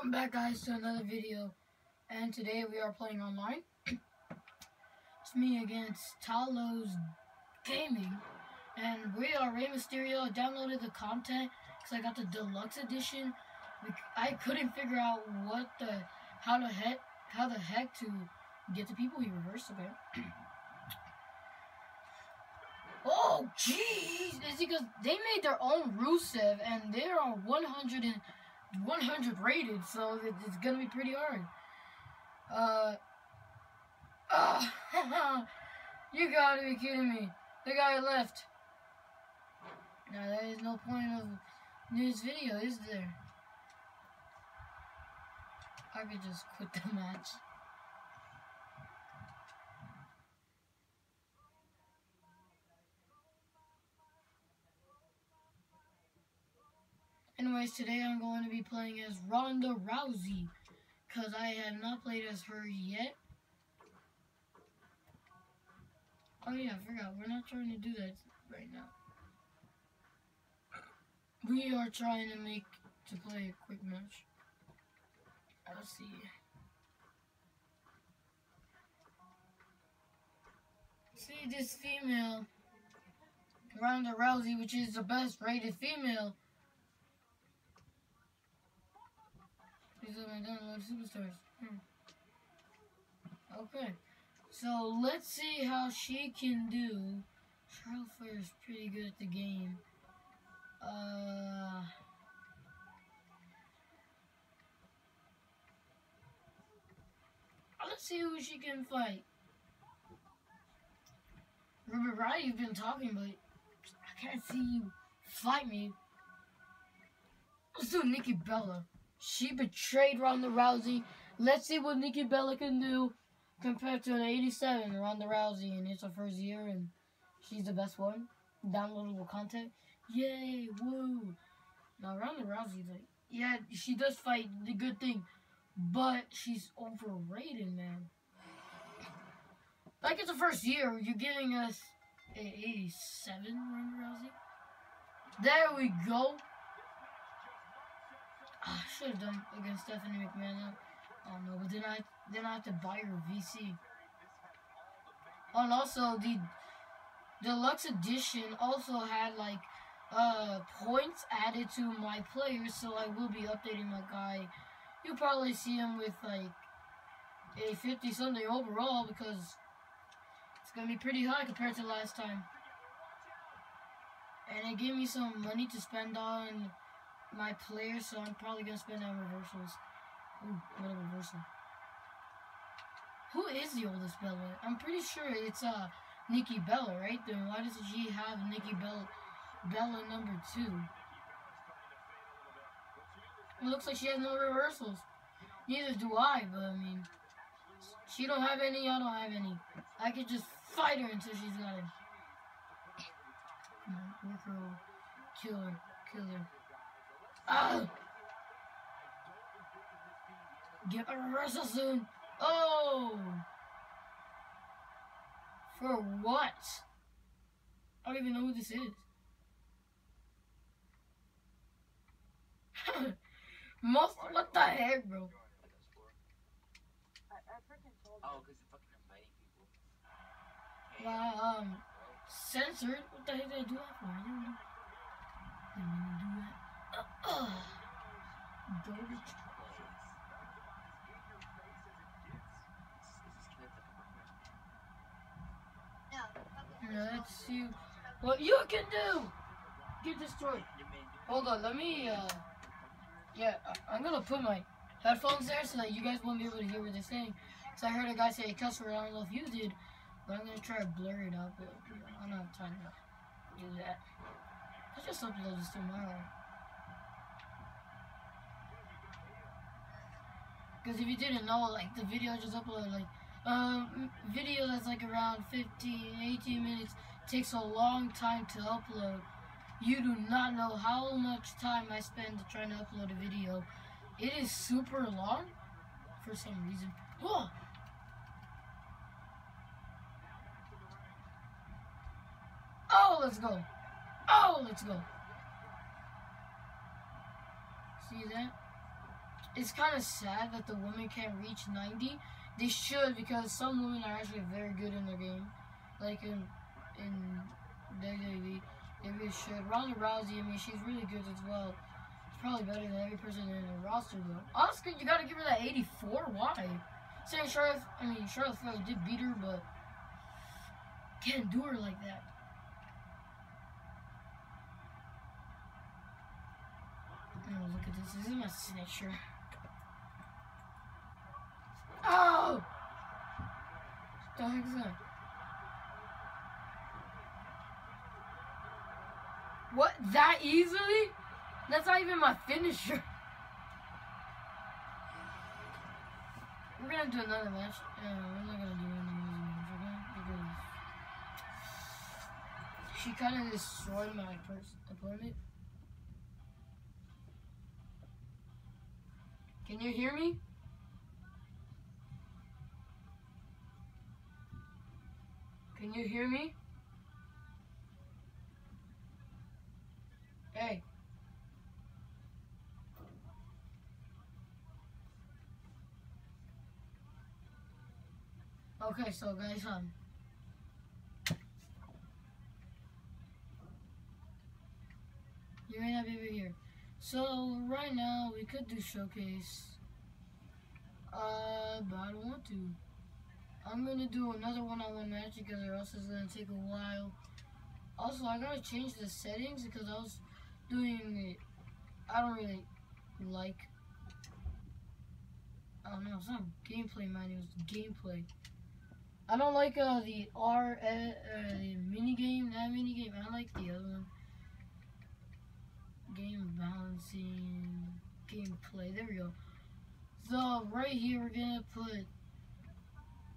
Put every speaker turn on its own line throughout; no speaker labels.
Welcome back guys to another video and today we are playing online. it's me against Talos Gaming and we are Rey Mysterio. I downloaded the content because I got the deluxe edition. I couldn't figure out what the how the heck how the heck to get the people he reversed okay. oh jeez! It's because they made their own Rusev and they are 100 and 100 rated, so it's gonna be pretty hard. Uh, uh you gotta be kidding me. The guy left. Now there is no point of this video, is there? I could just quit the match. Anyways, today I'm going to be playing as Ronda Rousey. Because I have not played as her yet. Oh yeah, I forgot. We're not trying to do that right now. We are trying to make, to play a quick match. Let's see. See this female, Ronda Rousey, which is the best rated female These are my download superstars. Hmm. Okay. So let's see how she can do. Charlotte Flair is pretty good at the game. Uh Let's see who she can fight. Ruby Riott, you've been talking, but I can't see you fight me. Let's do Nikki Bella. She betrayed Ronda Rousey. Let's see what Nikki Bella can do compared to an 87 Ronda Rousey. And it's her first year, and she's the best one. Downloadable content. Yay, woo. Now, Ronda Rousey, like, yeah, she does fight the good thing, but she's overrated, man. Like, it's the first year. You're giving us a 87 Ronda Rousey. There we go. I should have done against Stephanie McMahon. Oh no, but then I then I have to buy her VC. And also the deluxe edition also had like uh points added to my players, so I will be updating my guy. You'll probably see him with like a 50 something overall because it's gonna be pretty high compared to last time. And it gave me some money to spend on my players, so I'm probably gonna spend on reversals. Ooh, a reversal. Who is the oldest Bella? I'm pretty sure it's uh Nikki Bella, right? Then why does she have Nikki Bella Bella number two? It looks like she has no reversals. Neither do I, but I mean she don't have any, I don't have any. I could just fight her until she's got it. Come kill her, kill her. Ah! Get a reversal soon. Oh! For what? I don't even know who this is. Most, what the heck, bro?
Oh, because it's fucking inviting people.
Wow, um, censored? What the heck did I do that for? I didn't do that. Let's see what you can do. Get destroyed. Hold on, let me. Uh, yeah, I'm gonna put my headphones there so that you guys won't be able to hear what they're saying. Cause I heard a guy say a cuss word. I don't know if you did, but I'm gonna try to blur it. But I don't have time to do that. I'll just upload this tomorrow. Because if you didn't know, like, the video I just uploaded, like, um, video that's like around 15, 18 minutes takes a long time to upload. You do not know how much time I spend trying to upload a video. It is super long for some reason. Oh! Oh, let's go. Oh, let's go. See that? It's kind of sad that the women can't reach 90. They should because some women are actually very good in their game, like in in WWE. They really should. Ronda Rousey, I mean, she's really good as well. She's probably better than every person in the roster though. Oscar, you gotta give her that 84. Why? Saying Charlotte, I mean Charlotte Flair did beat her, but can't do her like that. Oh, look at this. This is my signature. Oh! The heck is that? What? That easily? That's not even my finisher. We're gonna do another match. Uh, we're not gonna do another match, okay? Because she kind of destroyed my opponent. Can you hear me? Can you hear me? Hey. Okay, so guys, um, you may not be hear. So right now we could do showcase, uh, but I don't want to. I'm gonna do another one-on-one match because or else it's gonna take a while. Also, I gotta change the settings because I was doing it. I don't really like. I don't know. It's not gameplay manual. It's gameplay. I don't like uh, the R uh, uh, the mini game. That mini game. I like the other one. Game balancing, gameplay. There we go. So right here we're gonna put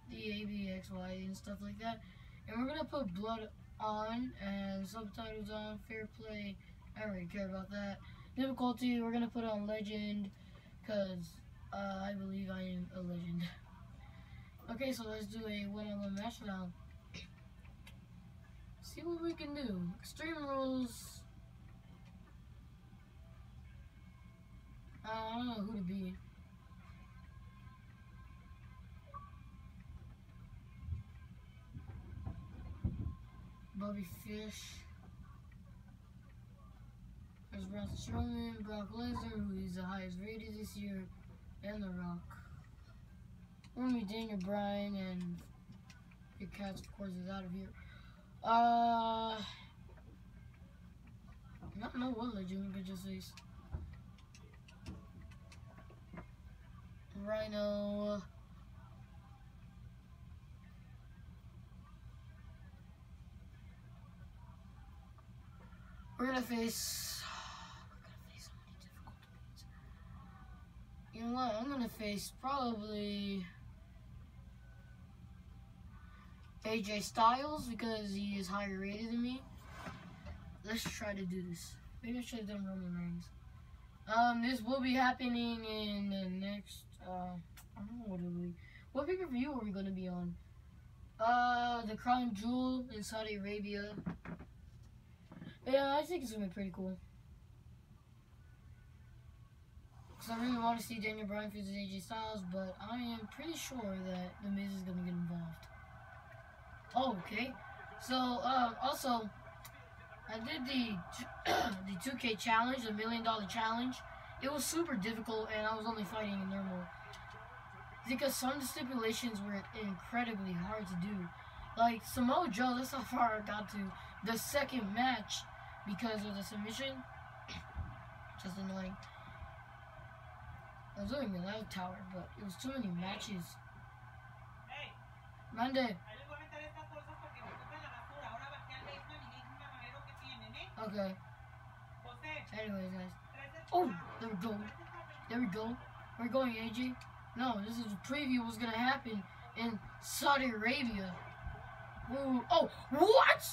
the ABXY and stuff like that, and we're gonna put blood on and subtitles on. Fair play. I don't really care about that. Difficulty we're gonna put on legend, cause uh, I believe I am a legend. Okay, so let's do a one-on-one match now. See what we can do. Extreme rules. I don't know who to be. Bobby Fish. There's Braun Strowman, Brock Lesnar, who is the highest rated this year, and The Rock. Only Daniel Bryan and Big Cass, of course, is out of here. Uh, not know what legend could just face. Rhino. We're gonna face. We're gonna face so many difficult. You know what? I'm gonna face probably AJ Styles because he is higher rated than me. Let's try to do this. Maybe I should have done Roman Reigns. Um, this will be happening in the next. Uh, I don't know what it will be. What pay per view are we gonna be on? Uh, the Crown Jewel in Saudi Arabia. Yeah, I think it's gonna be pretty cool. Cause I really want to see Daniel Bryan versus AJ Styles, but I am pretty sure that The Miz is gonna get involved. Oh, okay. So, um, also, I did the the 2K challenge, the million dollar challenge. It was super difficult, and I was only fighting in normal. Because some of the stipulations were incredibly hard to do. Like Samoa Joe, that's how far I got to the second match because of the submission. Just annoying. I was doing a loud tower, but it was too many matches. Monday.
Ahí les voy a meter estas bolsas para que no ocupen la basura. Ahora bajé al basement y vi un camarero que tienen, ¿eh?
Okay. Anyways, guys. Oh, there we go.
tráete el papel.
There we go. We're going, AJ. No, this is a preview of what's gonna happen in Saudi Arabia. Ooh. Oh, what?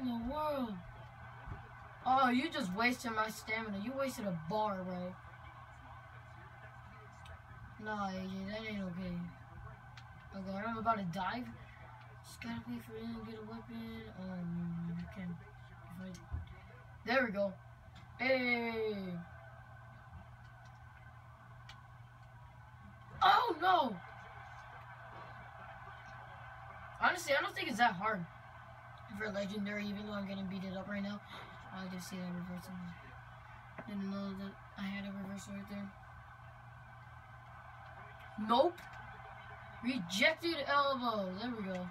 in the world? Oh, you just wasted my stamina. You wasted a bar, bro. No, AJ, that ain't okay. Okay, I'm about to dive. Just gotta wait for him to get a weapon. Um, okay. I... There we go. Hey! Oh, no! Honestly, I don't think it's that hard for legendary, even though I'm getting beat it up right now. I just see that reversal. Didn't know that I had a reversal right there. Nope. Rejected elbow. There we go.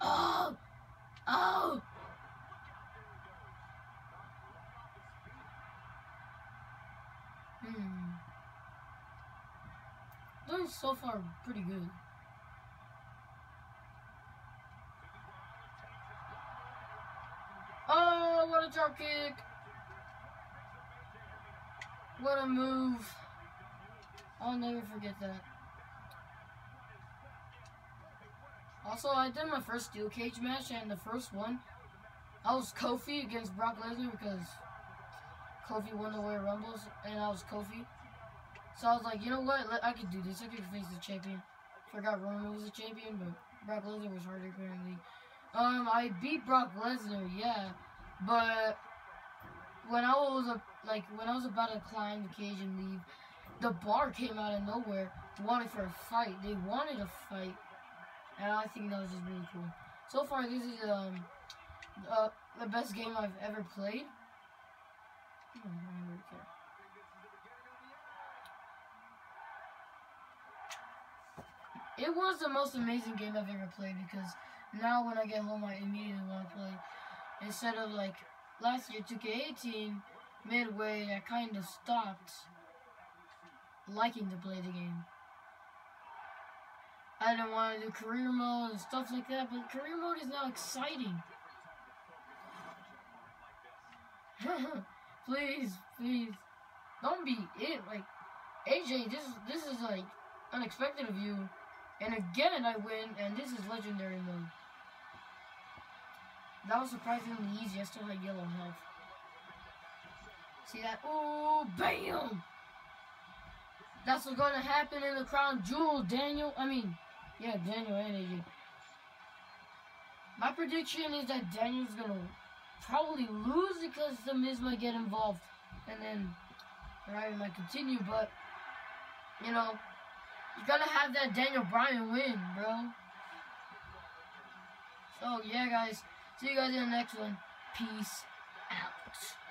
Oh! Oh! Hmm. So far pretty good. Oh, what a drop kick! What a move! I'll never forget that. Also, I did my first steel cage match, and the first one, I was Kofi against Brock Lesnar because Kofi won the Royal Rumbles, and I was Kofi. So I was like, you know what? I could do this. I could face the champion. Forgot Roman was the champion, but Brock Lesnar was harder apparently. Um, I beat Brock Lesnar, yeah, but when I was a, like when I was about to climb the cage and leave, the bar came out of nowhere, wanted for a fight. They wanted a fight, and I think that was just really cool. So far, this is um uh, the best game I've ever played. Hmm, I don't really care. It was the most amazing game I've ever played because now when I get home, I immediately want to play. Instead of like last year, 2K18, midway, I kind of stopped liking to play the game. I didn't want to do career mode and stuff like that, but career mode is now exciting. please, please, don't be it. Like AJ, this this is like unexpected of you. And again, and I win, and this is legendary mode. That was surprisingly easy. I still had yellow health. See that? Ooh, bam! That's what's gonna happen in the crown jewel, Daniel. I mean, yeah, Daniel and AJ. My prediction is that Daniel's gonna probably lose because the Miz might get involved, and then Ferrari might continue. But you know, you gotta have that Daniel Bryan win, bro. So yeah, guys. See you guys in the next one. Peace out.